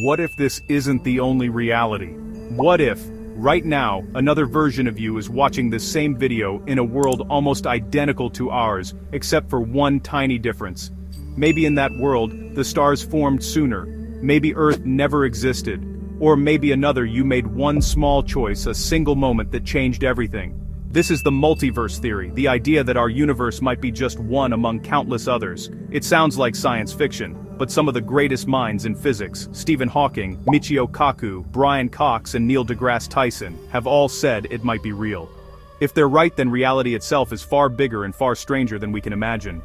What if this isn't the only reality? What if, right now, another version of you is watching this same video in a world almost identical to ours, except for one tiny difference? Maybe in that world, the stars formed sooner, maybe Earth never existed, or maybe another you made one small choice a single moment that changed everything. This is the multiverse theory, the idea that our universe might be just one among countless others. It sounds like science fiction, but some of the greatest minds in physics, Stephen Hawking, Michio Kaku, Brian Cox and Neil deGrasse Tyson, have all said it might be real. If they're right then reality itself is far bigger and far stranger than we can imagine.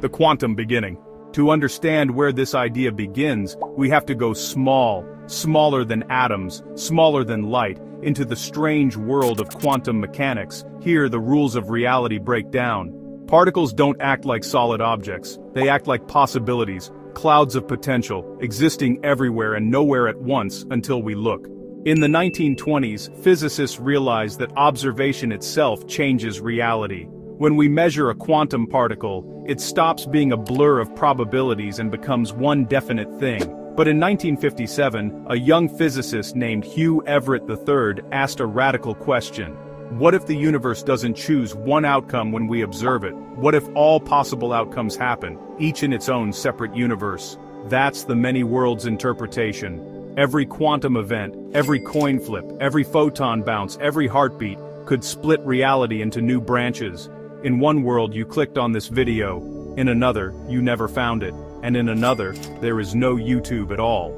The quantum beginning. To understand where this idea begins, we have to go small, smaller than atoms, smaller than light, into the strange world of quantum mechanics. Here the rules of reality break down. Particles don't act like solid objects, they act like possibilities, clouds of potential, existing everywhere and nowhere at once until we look. In the 1920s, physicists realized that observation itself changes reality. When we measure a quantum particle, it stops being a blur of probabilities and becomes one definite thing. But in 1957, a young physicist named Hugh Everett III asked a radical question. What if the universe doesn't choose one outcome when we observe it? What if all possible outcomes happen, each in its own separate universe? That's the many worlds interpretation. Every quantum event, every coin flip, every photon bounce, every heartbeat, could split reality into new branches. In one world you clicked on this video, in another, you never found it, and in another, there is no YouTube at all.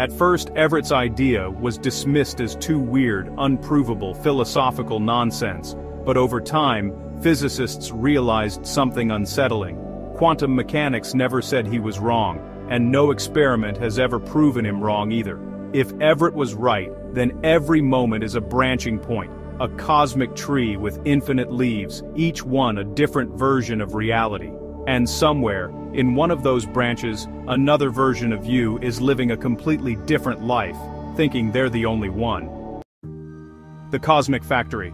At first Everett's idea was dismissed as too weird, unprovable, philosophical nonsense, but over time, physicists realized something unsettling. Quantum mechanics never said he was wrong, and no experiment has ever proven him wrong either. If Everett was right, then every moment is a branching point, a cosmic tree with infinite leaves, each one a different version of reality. And somewhere, in one of those branches, another version of you is living a completely different life, thinking they're the only one. The Cosmic Factory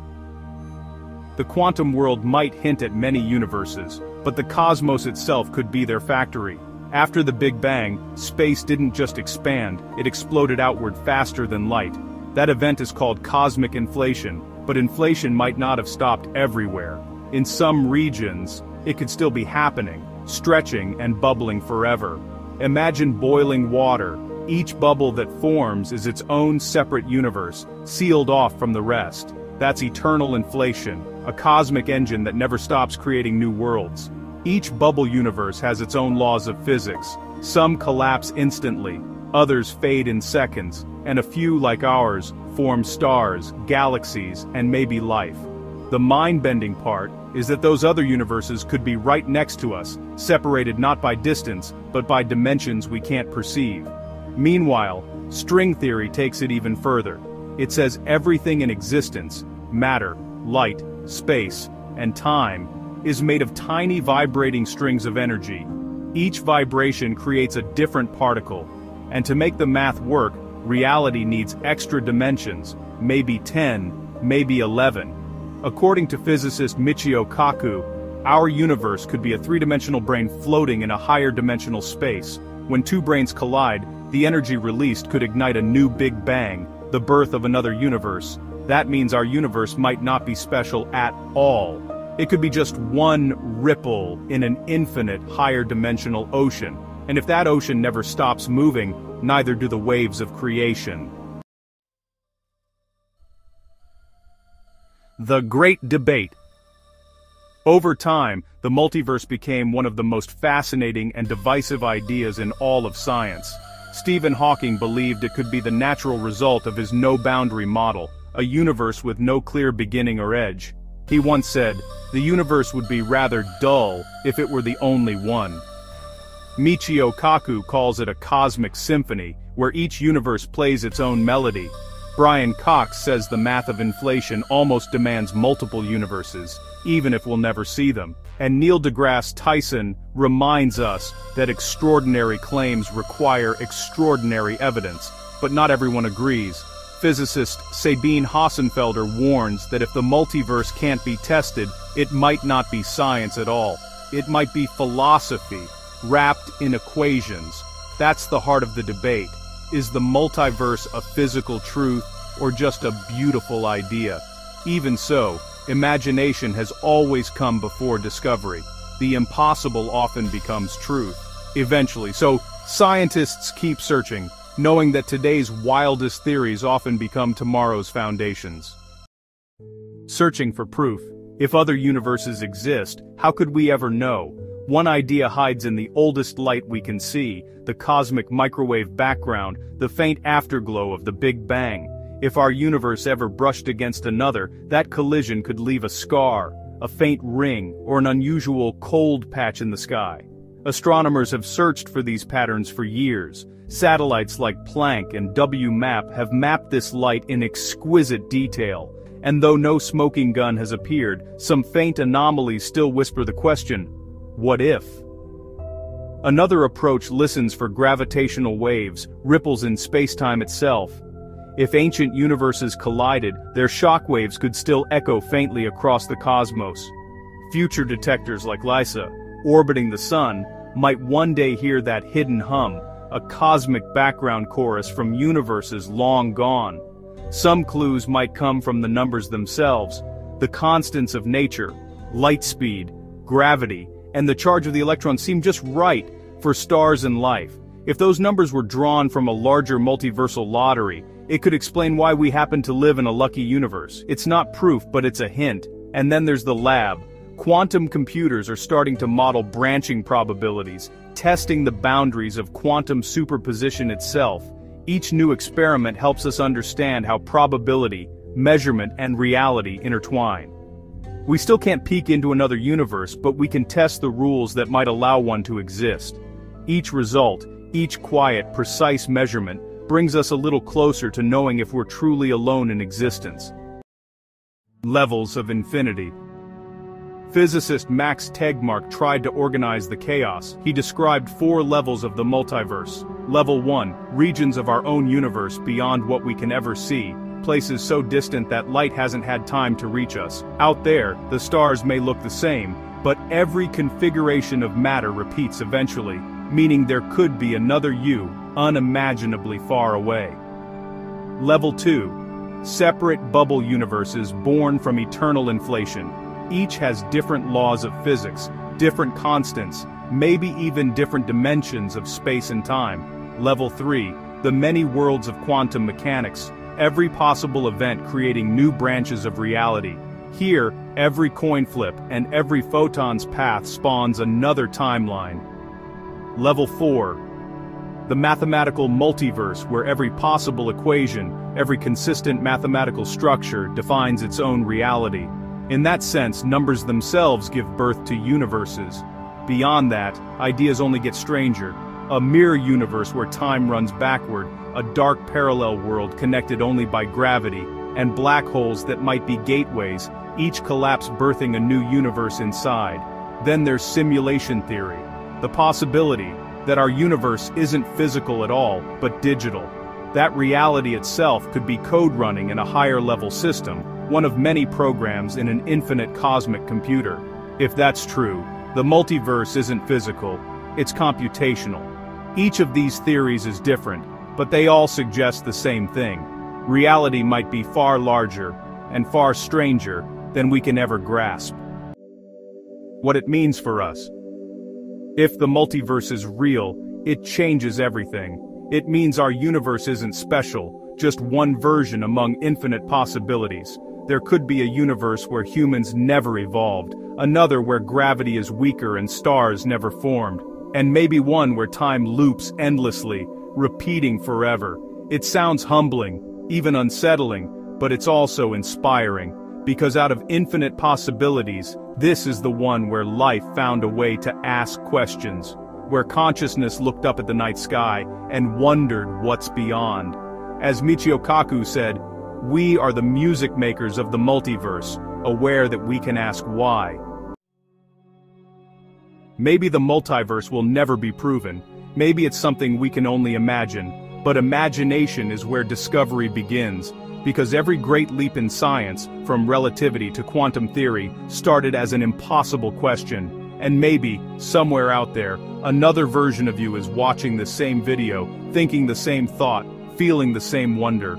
The quantum world might hint at many universes, but the cosmos itself could be their factory. After the Big Bang, space didn't just expand, it exploded outward faster than light. That event is called cosmic inflation, but inflation might not have stopped everywhere. In some regions, it could still be happening, stretching and bubbling forever. Imagine boiling water. Each bubble that forms is its own separate universe, sealed off from the rest. That's eternal inflation, a cosmic engine that never stops creating new worlds. Each bubble universe has its own laws of physics. Some collapse instantly, others fade in seconds, and a few like ours form stars, galaxies, and maybe life. The mind-bending part is that those other universes could be right next to us, separated not by distance, but by dimensions we can't perceive. Meanwhile, string theory takes it even further. It says everything in existence, matter, light, space, and time, is made of tiny vibrating strings of energy. Each vibration creates a different particle, and to make the math work, reality needs extra dimensions, maybe 10, maybe 11. According to physicist Michio Kaku, our universe could be a three-dimensional brane floating in a higher dimensional space. When two branes collide, the energy released could ignite a new Big Bang, the birth of another universe. That means our universe might not be special at all. It could be just one ripple in an infinite higher dimensional ocean. And if that ocean never stops moving, neither do the waves of creation. The Great Debate Over time, the multiverse became one of the most fascinating and divisive ideas in all of science. Stephen Hawking believed it could be the natural result of his no-boundary model, a universe with no clear beginning or edge. He once said, the universe would be rather dull if it were the only one. Michio Kaku calls it a cosmic symphony, where each universe plays its own melody, Brian Cox says the math of inflation almost demands multiple universes, even if we'll never see them. And Neil deGrasse Tyson reminds us that extraordinary claims require extraordinary evidence, but not everyone agrees. Physicist Sabine Hossenfelder warns that if the multiverse can't be tested, it might not be science at all. It might be philosophy, wrapped in equations. That's the heart of the debate. Is the multiverse a physical truth, or just a beautiful idea? Even so, imagination has always come before discovery. The impossible often becomes truth. Eventually, so scientists keep searching, knowing that today's wildest theories often become tomorrow's foundations. Searching for proof. If other universes exist, how could we ever know? One idea hides in the oldest light we can see, the cosmic microwave background, the faint afterglow of the Big Bang. If our universe ever brushed against another, that collision could leave a scar, a faint ring, or an unusual cold patch in the sky. Astronomers have searched for these patterns for years. Satellites like Planck and WMAP have mapped this light in exquisite detail, and though no smoking gun has appeared, some faint anomalies still whisper the question, what if? Another approach listens for gravitational waves, ripples in spacetime itself. If ancient universes collided, their shockwaves could still echo faintly across the cosmos. Future detectors like LISA, orbiting the sun, might one day hear that hidden hum, a cosmic background chorus from universes long gone. Some clues might come from the numbers themselves, the constants of nature, light speed, gravity, and the charge of the electron seem just right for stars and life. If those numbers were drawn from a larger multiversal lottery, it could explain why we happen to live in a lucky universe. It's not proof, but it's a hint. And then there's the lab. Quantum computers are starting to model branching probabilities, testing the boundaries of quantum superposition itself. Each new experiment helps us understand how probability, measurement, and reality intertwine. We still can't peek into another universe, but we can test the rules that might allow one to exist. Each result, each quiet, precise measurement, brings us a little closer to knowing if we're truly alone in existence. Levels of Infinity Physicist Max Tegmark tried to organize the chaos. He described four levels of the multiverse. Level 1, regions of our own universe beyond what we can ever see, places so distant that light hasn't had time to reach us. Out there, the stars may look the same, but every configuration of matter repeats eventually, meaning there could be another you, unimaginably far away. Level 2. Separate bubble universes born from eternal inflation. Each has different laws of physics, different constants, maybe even different dimensions of space and time. Level 3. The many worlds of quantum mechanics, every possible event creating new branches of reality. Here, every coin flip and every photon's path spawns another timeline. Level 4. The mathematical multiverse where every possible equation, every consistent mathematical structure defines its own reality. In that sense, numbers themselves give birth to universes. Beyond that, ideas only get stranger. A mirror universe where time runs backward, a dark parallel world connected only by gravity, and black holes that might be gateways, each collapse birthing a new universe inside. Then there's simulation theory, the possibility that our universe isn't physical at all, but digital. That reality itself could be code running in a higher level system, one of many programs in an infinite cosmic computer. If that's true, the multiverse isn't physical, it's computational. Each of these theories is different, but they all suggest the same thing. Reality might be far larger and far stranger than we can ever grasp. What it means for us. If the multiverse is real, it changes everything. It means our universe isn't special, just one version among infinite possibilities. There could be a universe where humans never evolved, another where gravity is weaker and stars never formed, and maybe one where time loops endlessly, repeating forever. It sounds humbling, even unsettling, but it's also inspiring, because out of infinite possibilities, this is the one where life found a way to ask questions, where consciousness looked up at the night sky and wondered what's beyond. As Michio Kaku said, we are the music makers of the multiverse, aware that we can ask why. Maybe the multiverse will never be proven, Maybe it's something we can only imagine, but imagination is where discovery begins, because every great leap in science, from relativity to quantum theory, started as an impossible question. And maybe, somewhere out there, another version of you is watching the same video, thinking the same thought, feeling the same wonder.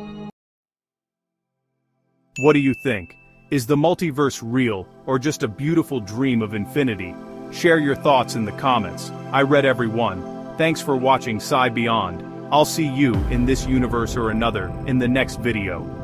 What do you think? Is the multiverse real, or just a beautiful dream of infinity? Share your thoughts in the comments. I read every one. Thanks for watching SciBeyond. I'll see you in this universe or another in the next video.